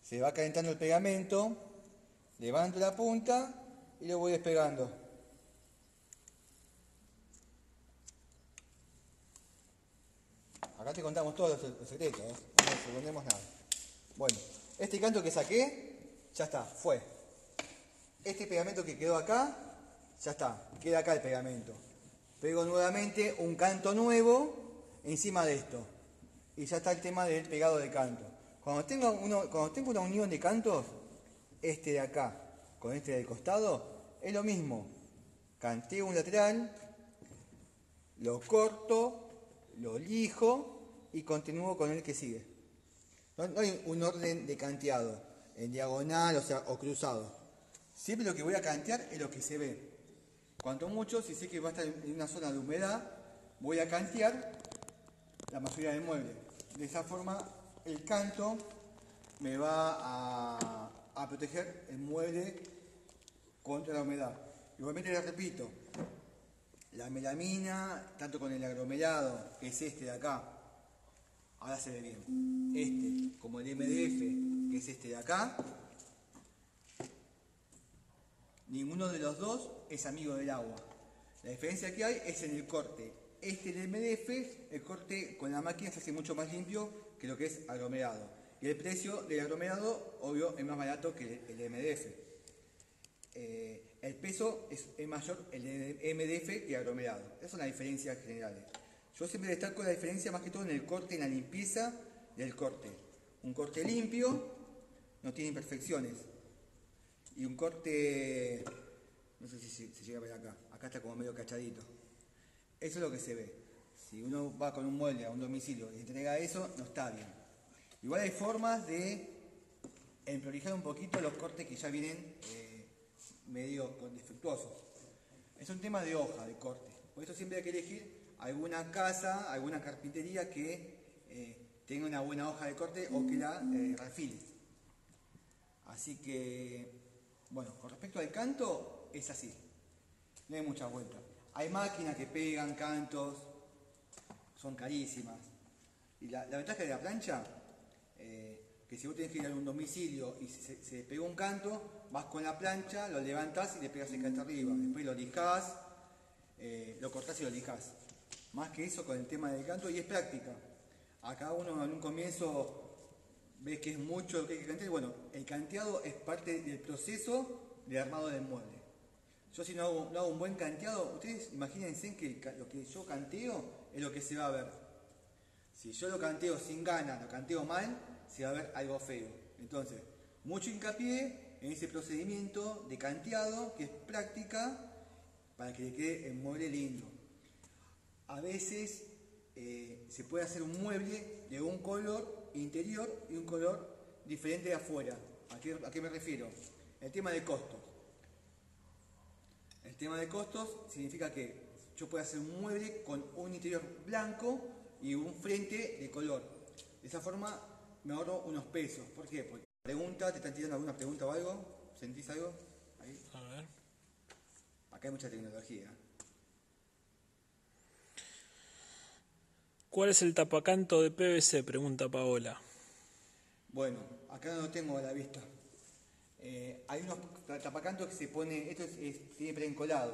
Se va calentando el pegamento. Levanto la punta y lo voy despegando. Acá te contamos todos los, secretos, ¿eh? no escondemos nada. Bueno, este canto que saqué, ya está, fue. Este pegamento que quedó acá, ya está, queda acá el pegamento. Pego nuevamente un canto nuevo encima de esto. Y ya está el tema del pegado de canto. Cuando tengo, uno, cuando tengo una unión de cantos, este de acá con este del costado, es lo mismo. Canteo un lateral, lo corto, lo lijo y continúo con el que sigue. No, hay un orden de canteado, en diagonal o, cruzado. Siempre lo que voy a cantear es lo que se ve. Cuanto mucho, si sé que va a estar en una zona de humedad, voy a cantear la mayoría del mueble. De esa forma, el canto me va a, a proteger el mueble contra la humedad. Igualmente les repito, la melamina, tanto con el aglomerado, que es este de acá, ahora se ve bien, este, como el MDF, que es este de acá, ninguno de los dos es amigo del agua. La diferencia que hay es en el corte. Este el MDF, el corte con la máquina se hace mucho más limpio que lo que es aglomerado. Y el precio del aglomerado, obvio, es más barato que el MDF. Eh, el peso es, mayor el MDF que aglomerado. Esas son las diferencias generales. Yo siempre destaco la diferencia más que todo en el corte, en la limpieza del corte. Un corte limpio no tiene imperfecciones. Y un corte, no sé si se llega a ver acá, acá está como medio cachadito. Eso es lo que se ve. Si uno va con un molde a un domicilio y entrega eso, no está bien. Igual hay formas de emprolijar un poquito los cortes que ya vienen eh, medio defectuosos. Es un tema de hoja, de corte. Por eso siempre hay que elegir alguna casa, alguna carpintería que eh, tenga una buena hoja de corte o que la eh, refile. Así que, bueno, con respecto al canto, es así. No hay mucha vuelta. Hay máquinas que pegan cantos, son carísimas. Y la, ventaja de la plancha, eh, que si vos tenés que ir a un domicilio y se, se un canto, vas con la plancha, lo levantás y le pegas el canto arriba. Después lo lijás, eh, lo cortás y lo lijás. Más que eso con el tema del canto y es práctica. Acá uno en un comienzo ve que es mucho lo que hay que cantear. Bueno, el canteado es parte del proceso de armado del molde. Yo si no hago, un buen canteado, ustedes imagínense que lo que yo canteo es lo que se va a ver. Si yo lo canteo sin ganas, lo canteo mal, se va a ver algo feo. Entonces, mucho hincapié en ese procedimiento de canteado, que es práctica, para que le quede el mueble lindo. A veces eh, se puede hacer un mueble de un color interior y un color diferente de afuera. ¿A qué, a qué me refiero? El tema de costos. El tema de costos significa que yo puedo hacer un mueble con un interior blanco y un frente de color. De esa forma me ahorro unos pesos. ¿Por qué? Porque pregunta, ¿te están tirando alguna pregunta o algo? ¿Sentís algo? Ahí. A ver. Acá hay mucha tecnología. ¿Cuál es el tapacanto de PVC? Pregunta Paola. Bueno, acá no lo tengo a la vista. Eh, hay unos tapacantos que se pone, esto es, tiene preencolado.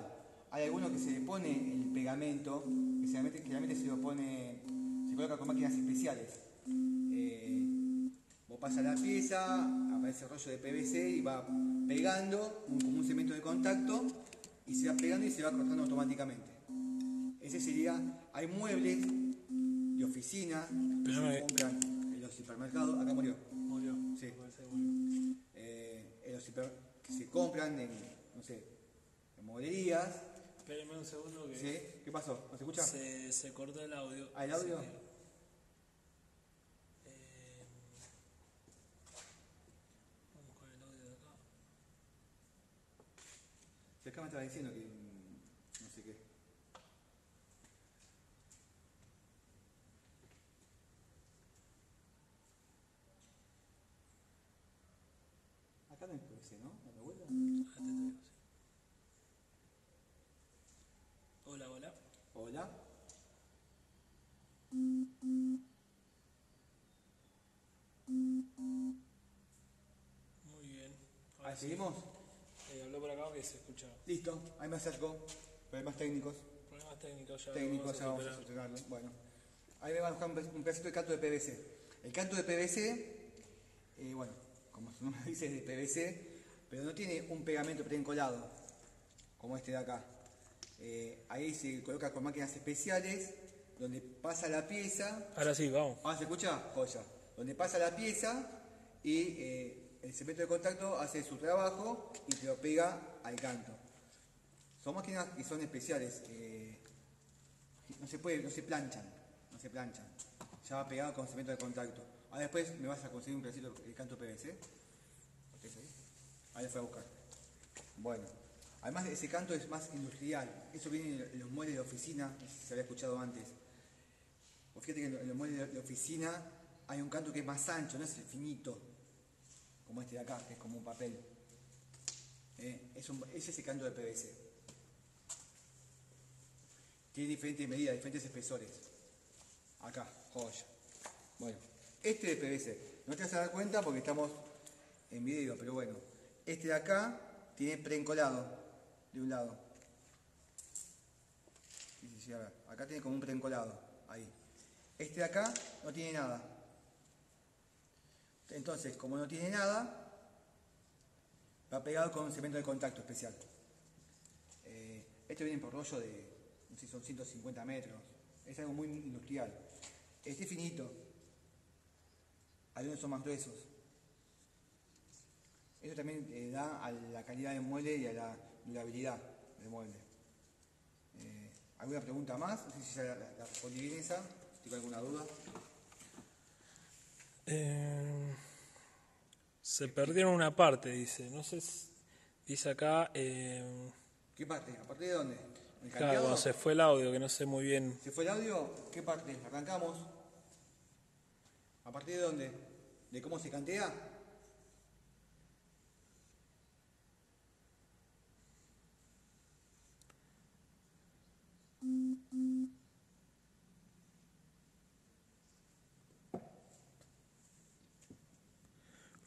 Hay algunos que se le pone el pegamento, que generalmente, se lo pone, se coloca con máquinas especiales. Eh, vos pasas la pieza, aparece el rollo de PVC y va pegando como un cemento de contacto y se va pegando y se va cortando automáticamente. Ese sería, hay muebles de oficina que se compran en los supermercados, acá murió. Murió. Sí que se compran en, no sé, en molerías. Espérenme un segundo que... ¿Sí? ¿Qué pasó? ¿No se escucha? Se, se cortó el audio. ¿Ah, el audio? Sí. Eh, vamos con el audio de acá. Si acá me estaba diciendo que no sé qué. Acá no hay PVC, ¿no? ¿Dando vuelta? Hola, hola. Hola. Muy bien. Ahí seguimos. Eh, habló por acá que se escucha. Listo, ahí me acerco. Problemas técnicos. Problemas técnicos ya. Técnicos, ya vamos a solucionarlo. Bueno, ahí me va a buscar un pedacito de canto de PVC. El canto de PVC, eh, bueno, como su nombre dice, es de PVC, pero no tiene un pegamento preencolado, como este de acá. Eh, ahí se coloca con máquinas especiales, donde pasa la pieza. Ahora sí, vamos. Ah, ¿se escucha? Joya. Donde pasa la pieza y eh, el cemento de contacto hace su trabajo y se lo pega al canto. Son máquinas que son especiales. Eh, no se puede, no se planchan, no se planchan. Ya va pegado con cemento de contacto. Ahora después me vas a conseguir un pedacito de canto PVC. Ahí fue a buscar. Bueno, además ese canto es más industrial. Eso viene en los muebles de oficina, se había escuchado antes. Pues fíjate que en los muebles de oficina hay un canto que es más ancho, no es finito, como este de acá, que es como un papel. Eh, es, ese es el canto de PVC. Tiene diferentes medidas, diferentes espesores. Acá, joya. Bueno, este de PVC. No te vas a dar cuenta porque estamos en video, pero bueno. Este de acá tiene preencolado de un lado. Acá tiene como un preencolado. Ahí. Este de acá no tiene nada. Entonces, como no tiene nada, va pegado con cemento de contacto especial. Eh, este viene por rollo de, no sé si son 150 metros. Es algo muy industrial. Este es finito. Algunos son más gruesos. Eso también eh, da a la calidad del mueble y a la durabilidad del mueble. Eh, ¿Alguna pregunta más? No sé si ya la, la respondí bien esa. Si tengo alguna duda. Eh, se perdieron una parte, dice. No sé si- Dice acá. Eh, ¿Qué parte? ¿A partir de dónde? ¿El claro, se fue el audio, que no sé muy bien. ¿Se fue el audio? ¿Qué parte? ¿Arrancamos? ¿A partir de dónde? ¿De cómo se cantea?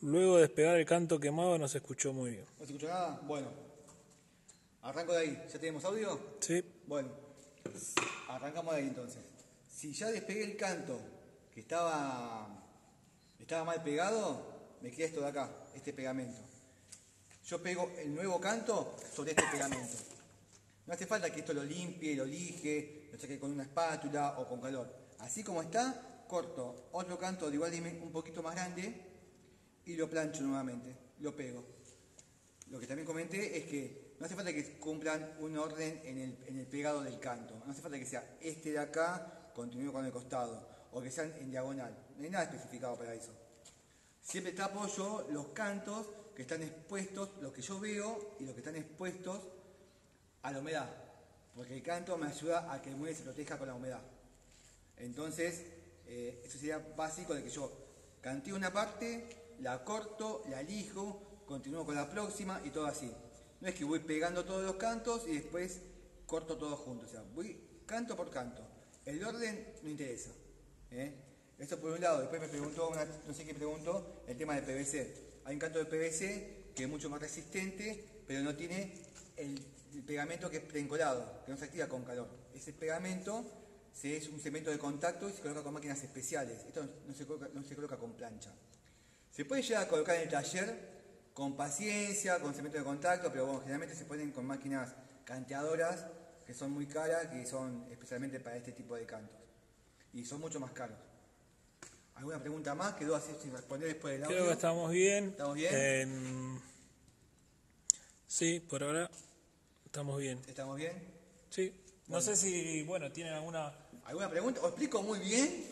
Luego de despegar el canto quemado no se escuchó muy bien. ¿No se escuchó nada? Bueno. Arranco de ahí. ¿Ya tenemos audio? Sí. Bueno. Arrancamos de ahí entonces. Si ya despegué el canto que estaba, estaba mal pegado, me queda esto de acá, este pegamento. Yo pego el nuevo canto sobre este pegamento. No hace falta que esto lo limpie, lo lije, lo saque con una espátula o con calor. Así como está, corto otro canto de igual un poquito más grande y lo plancho nuevamente, lo pego. Lo que también comenté es que no hace falta que cumplan un orden en el, en el pegado del canto. No hace falta que sea este de acá, continúe con el costado, o que sean en diagonal. No hay nada especificado para eso. Siempre tapo yo los cantos que están expuestos, los que yo veo y los que están expuestos a la humedad. Porque el canto me ayuda a que el mueble se proteja con la humedad. Entonces, eh, eso sería básico de que yo canteo una parte, la corto, la lijo, continúo con la próxima y todo así. No es que voy pegando todos los cantos y después corto todos juntos. O sea, voy canto por canto. El orden no interesa. ¿eh? Por un lado. Después me preguntó, no sé qué preguntó, el tema del PVC. Hay un canto de PVC que es mucho más resistente, pero no tiene el, pegamento que es preencolado, que no se activa con calor. Ese pegamento se, es un cemento de contacto y se coloca con máquinas especiales. Esto no se coloca con plancha. Se puede llegar a colocar en el taller con paciencia, con cemento de contacto, pero bueno, generalmente se ponen con máquinas canteadoras que son muy caras, que son especialmente para este tipo de cantos. Y son mucho más caros. ¿Alguna pregunta más? Quedó así sin responder después del audio. Creo que estamos bien. ¿Estamos bien? Em, sí, por ahora estamos bien. ¿Estamos bien? Sí. No sé si, bueno, tienen alguna... ¿Alguna pregunta? ¿O explico muy bien?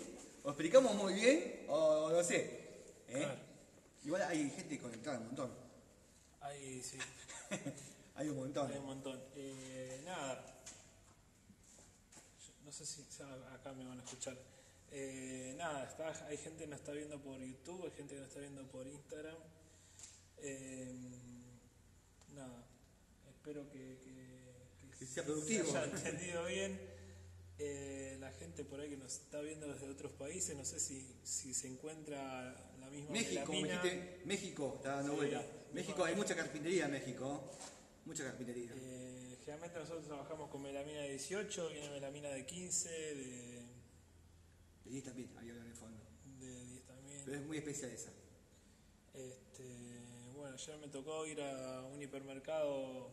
¿O explicamos muy bien? O no sé. ¿eh? Claro. Igual hay gente conectada un montón. Hay, sí, Hay un montón. hay un montón. Eh, nada. Yo No sé si ya acá me van a escuchar. Eh, nada, está, hay gente que nos está viendo por YouTube, hay gente que nos está viendo por Instagram. Eh, nada, espero que, que, Que sea productivo. se haya entendido bien. Eh, la gente por ahí que nos está viendo desde otros países, no sé si, si se encuentra la misma México, dijiste, México, está dando Sí. vuelta. México, hay mucha carpintería en México. Mucha carpintería. Eh, generalmente nosotros trabajamos con melamina de 18, viene melamina de 15, de, Y ahí también, ahí hablan en el fondo. de 10 también. Pero es muy especial esa. Este, bueno, ayer me tocó ir a un hipermercado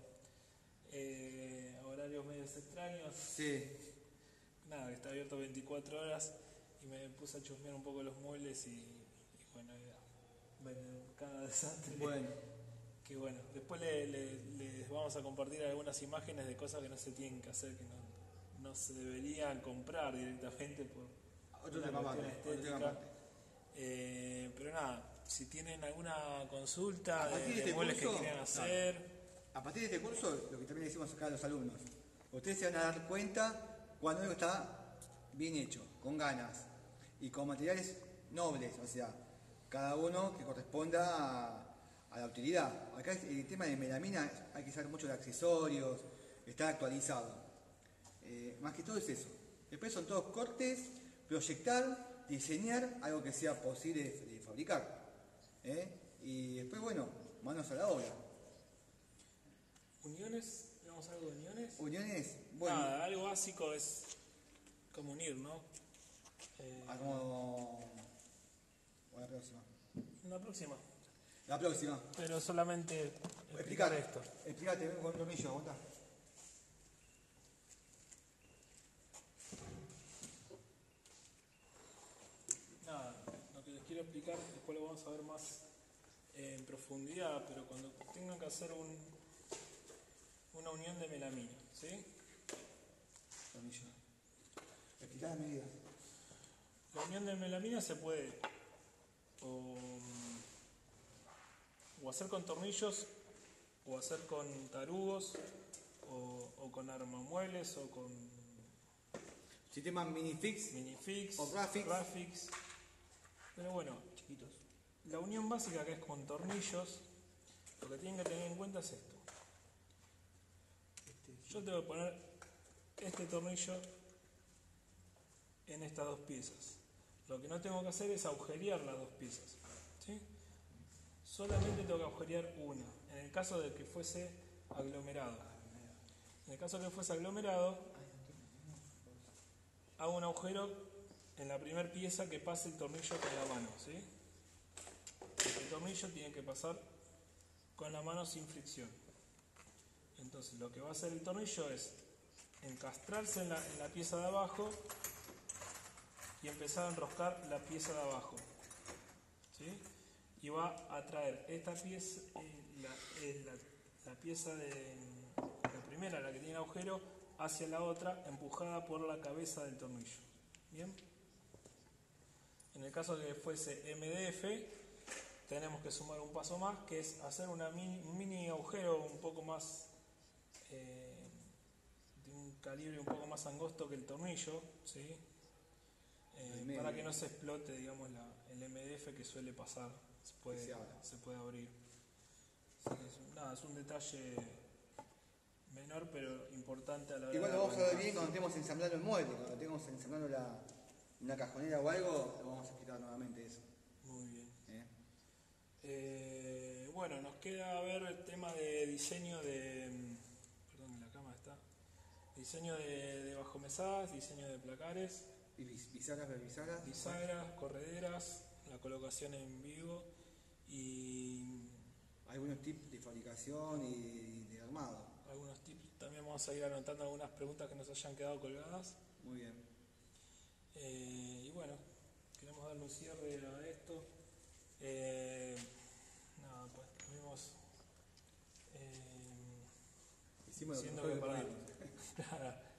eh, a horarios medios extraños. Sí. Nada, que está abierto 24 horas y me puse a chusmear un poco los muebles y, y bueno, era- bueno, cada desastre. Bueno, Que bueno, después le- le- les vamos a compartir algunas imágenes de cosas que no se tienen que hacer, que no, no se deberían comprar directamente por otro tema. Otro. Eh, pero nada, si tienen alguna consulta A de, de este que quieran hacer, A partir de este curso, lo que también decimos acá a los alumnos, ustedes se van a dar cuenta cuando algo está bien hecho, con ganas y con materiales nobles, o sea, cada uno que corresponda a, a la utilidad. Acá el tema de melamina hay que saber mucho de accesorios, está actualizado. Eh, más que todo es eso. Después son todos cortes, proyectar, diseñar algo que sea posible de, de fabricar. ¿eh? Y después, bueno, manos a la obra. ¿Uniones? ¿Tenemos algo de uniones? Uniones, bueno, Nada, algo básico es como unir, ¿no? Eh, como... la próxima. la próxima. La próxima. Pero solamente explicar Explicar esto. Explicate, ven con un tornillo, aguanta. Nada, lo que les quiero explicar, después lo vamos a ver más eh, en profundidad, pero cuando tengan que hacer un, una unión de melamina, ¿sí? Tornillo. Explicá las medidas. La unión de melamina se puede o, o hacer con tornillos, o hacer con tarugos, o, o con armamuebles, o con Sistema minifix, minifix, O graphics. graphics. Pero bueno, chiquitos. la unión básica que es con tornillos, lo que tienen que tener en cuenta es esto. Yo te voy a poner este tornillo en estas dos piezas. Lo que no tengo que hacer es agujerear las dos piezas. ¿sí? Solamente tengo que agujerear una. En el caso de que fuese aglomerado. En el caso de que fuese aglomerado, hago un agujero en la primera pieza que pase el tornillo con la mano. ¿sí? El tornillo tiene que pasar con la mano sin fricción. Entonces lo que va a hacer el tornillo es encastrarse en en la pieza de abajo y empezar a enroscar la pieza de abajo. ¿sí? Y va a traer esta pieza, eh, la, eh, la- pieza de la primera, la que tiene agujero, hacia la otra, empujada por la cabeza del tornillo. ¿Bien? En el caso de que fuese MDF, tenemos que sumar un paso más, que es hacer un mini agujero un poco más eh, de un calibre un poco más angosto que el tornillo, ¿sí? Eh, para que no se explote, digamos, la- el MDF que suele pasar, se puede, se puede abrir. Que es, un- nada, es un detalle menor pero importante a la hora Igual lo vamos a ver bien cuando estemos ensamblando el mueble, cuando estemos ensamblando la, una cajonera o algo, lo vamos a explicar nuevamente eso. Muy bien. ¿eh? Eh, bueno, nos queda ver el tema de diseño de. mm, Perdón, la cámara está. Diseño de, de bajomesadas, diseño de placares, Y bis- bisagras, bisagras. bisagras, correderas, la colocación en vivo y Algunos tips de fabricación y de armado. algunos tips. También vamos a ir anotando algunas preguntas que nos hayan quedado colgadas. Muy bien. Eh, y bueno, queremos darle un cierre a esto. Eh, nada, pues tuvimos. eh, Hicimos lo que que para-. Claro,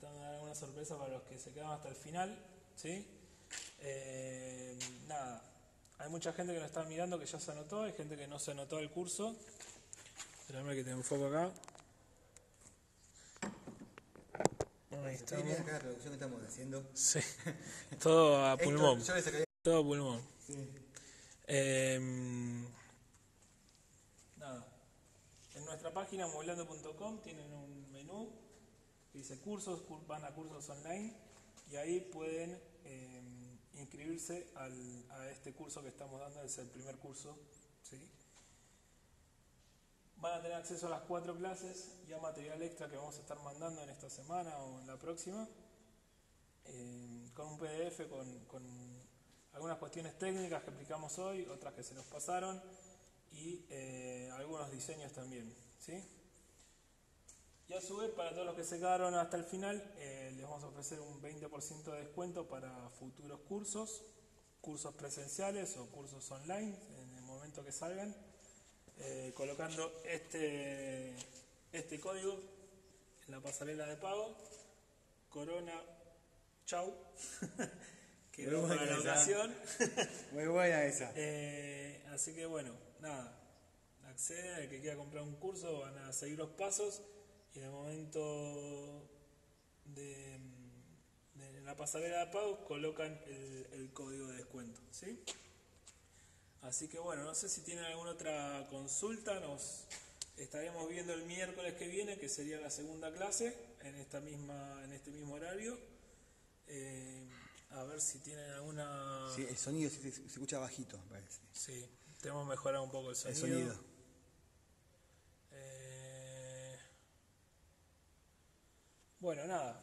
tratando de dar alguna sorpresa para los que se quedan hasta el final, ¿sí? Eh, nada, hay mucha gente que nos está mirando que ya se anotó, hay gente que no se anotó el curso. Espérame que te enfoco acá. Ahí estamos. acá la producción que estamos haciendo. Sí, todo a Esto, pulmón, yo le sacaría. todo a pulmón. Sí. Eh, nada. En nuestra página movilando.com tienen un menú dice cursos, cur- van a cursos online y ahí pueden eh, inscribirse a este curso que estamos dando, es el primer curso. ¿sí? Van a tener acceso a las cuatro clases y a material extra que vamos a estar mandando en esta semana o en la próxima, eh, con un PDF, con, con algunas cuestiones técnicas que explicamos hoy, otras que se nos pasaron y eh, algunos diseños también. ¿sí? Y a su vez, para todos los que se quedaron hasta el final, eh, les vamos a ofrecer un 20% de descuento para futuros cursos, cursos presenciales o cursos online en el momento que salgan, eh, colocando este, este código en la pasarela de pago, Corona Chau, que Muy buena la ocasión. Muy buena esa. Eh, así que bueno, nada, acceden, el que quiera comprar un curso van a seguir los pasos y en el momento de, de la pasarela de pago colocan el, el código de descuento, ¿sí? Así que bueno, no sé si tienen alguna otra consulta, nos estaremos viendo el miércoles que viene, que sería la segunda clase, en, esta misma, en este mismo horario. Eh, a ver si tienen alguna... Sí, el sonido se, se escucha bajito, parece. Sí, tenemos que mejorar un poco el El sonido. sonido. Eh, bueno, nada.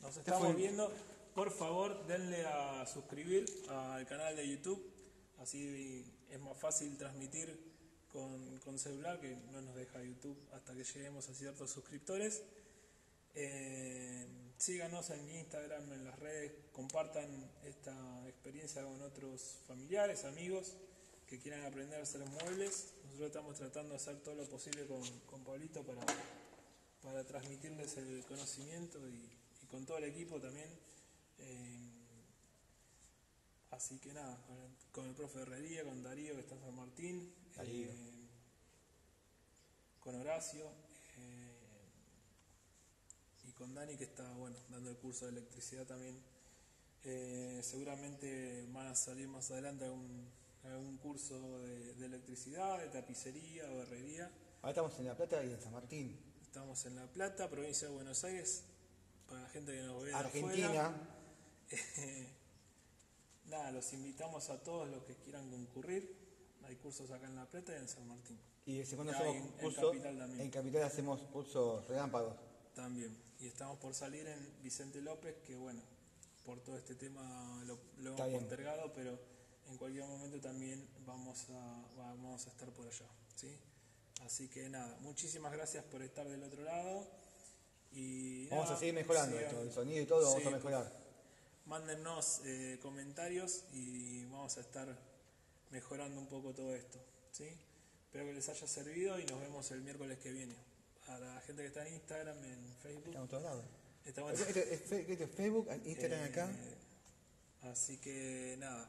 Nos fue- estamos viendo. Por favor, denle a suscribir al canal de YouTube. Así es más fácil transmitir con, con celular, que no nos deja YouTube hasta que lleguemos a ciertos suscriptores. Eh, síganos en Instagram, en las redes, compartan esta experiencia con otros familiares, amigos que quieran aprender a hacer muebles. Nosotros estamos tratando de hacer todo lo posible con, con Pablito para, para transmitirles el conocimiento y, y con todo el equipo también. Eh, así que nada, con el, con el profe Herrería, con Darío que está en San Martín, eh, con Horacio. eh, y con Dani que está bueno dando el curso de electricidad también. Eh, seguramente van a salir más adelante algún, algún curso de, de electricidad, de tapicería o herrería. Ahora estamos en La Plata y en San Martín. Estamos en La Plata, provincia de Buenos Aires, para la gente que nos ve de Argentina. afuera. Eh, nada, los invitamos a todos los que quieran concurrir. Hay cursos acá en La Plata y en San Martín. Y de vez en hacemos en-. Capital también. En Capital hacemos cursos relámpagos. También. Y estamos por salir en Vicente López, que bueno, por todo este tema lo, hemos bien. postergado, pero en cualquier momento también vamos a, vamos a estar por allá. ¿sí? Así que nada, muchísimas gracias por estar del otro lado. Y Vamos nada, a seguir mejorando sigan- esto, el sonido y todo, vamos a mejorar. Mándennos eh, comentarios y vamos a estar mejorando un poco todo esto. ¿sí? Espero que les haya servido y nos vemos el miércoles que viene. A la gente que está en Instagram, en Facebook. Estamos todos lados. Estamos Esto, esto es fe- esto es Facebook, Instagram Eh, acá. Así que nada,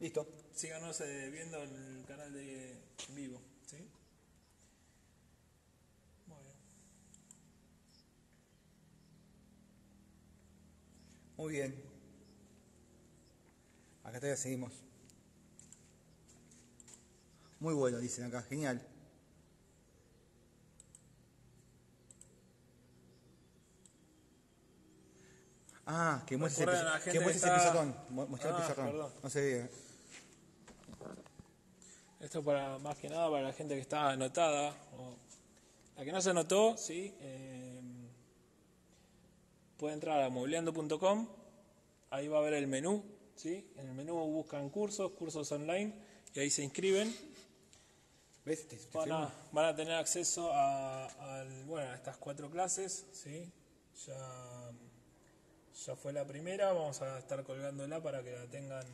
Listo. síganos eh, viendo en el canal de en vivo. ¿sí? Bueno, Muy bien. Acá todavía seguimos. Muy bueno, dicen acá. Genial. Ah, que muestres gente que muestres el está- pizarrón. Mostrar el Ah, pizarrón. perdón. No se ve. esto para más que nada para la gente que está anotada. O la que no se anotó, sí, eh, puede entrar a mobileando.com. Ahí va a ver el menú. ¿sí? En el menú buscan cursos, cursos online, y ahí se inscriben. ¿Ves? Te- te Van a, van a tener acceso a, al- bueno, a estas cuatro clases, ¿sí? Ya, ya fue la primera, vamos a estar colgándola para que la tengan,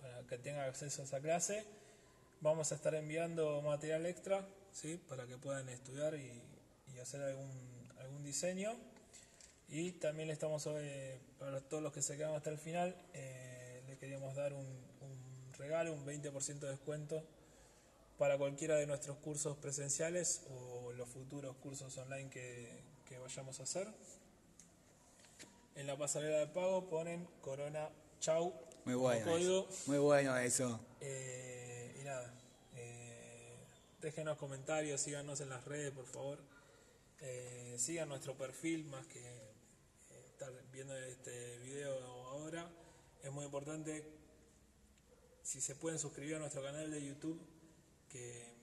para que tengan acceso a esa clase. Vamos a estar enviando material extra, ¿sí? Para que puedan estudiar y, y hacer algún, algún diseño. Y también le estamos, eh, para todos los que se quedan hasta el final, eh, le queríamos dar un, un regalo, un 20% de descuento para cualquiera de nuestros cursos presenciales o los futuros cursos online que, que vayamos a hacer. En la pasarela de pago ponen Corona Chau Muy bueno. código. eso. Muy bueno eso. Eh, y nada, eh, déjenos comentarios, síganos en las redes, por favor. Eh, sigan nuestro perfil más que viendo este video ahora. Es muy importante si se pueden suscribir a nuestro canal de YouTube, que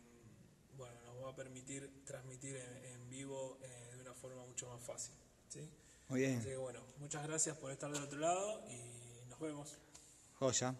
mm, bueno, nos va a permitir transmitir en, en vivo eh, de una forma mucho más fácil. ¿sí? Muy bien. Así que bueno, muchas gracias por estar del otro lado y nos vemos. Joya.